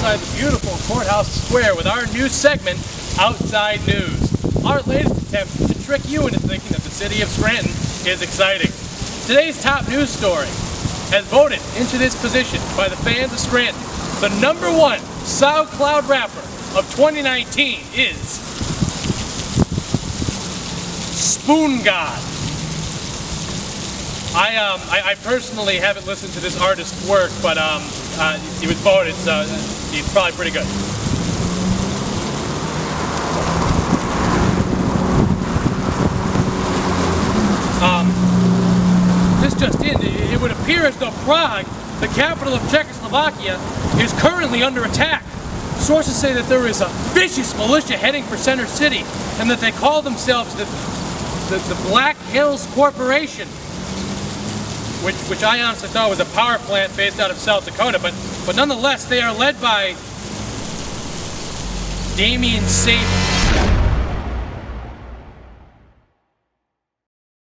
outside the beautiful Courthouse Square with our new segment, Outside News. Our latest attempt to trick you into thinking that the city of Scranton is exciting. Today's top news story has voted into this position by the fans of Scranton. The number one SoundCloud rapper of 2019 is Spoon God. I, um, I, I personally haven't listened to this artist's work, but um, uh, he was voted, so he's probably pretty good. Um, this just in, it would appear as though Prague, the capital of Czechoslovakia, is currently under attack. Sources say that there is a vicious militia heading for Center City, and that they call themselves the, the, the Black Hills Corporation, which, which I honestly thought was a power plant based out of South Dakota, but, but nonetheless, they are led by Damien Saban.